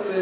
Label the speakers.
Speaker 1: c'est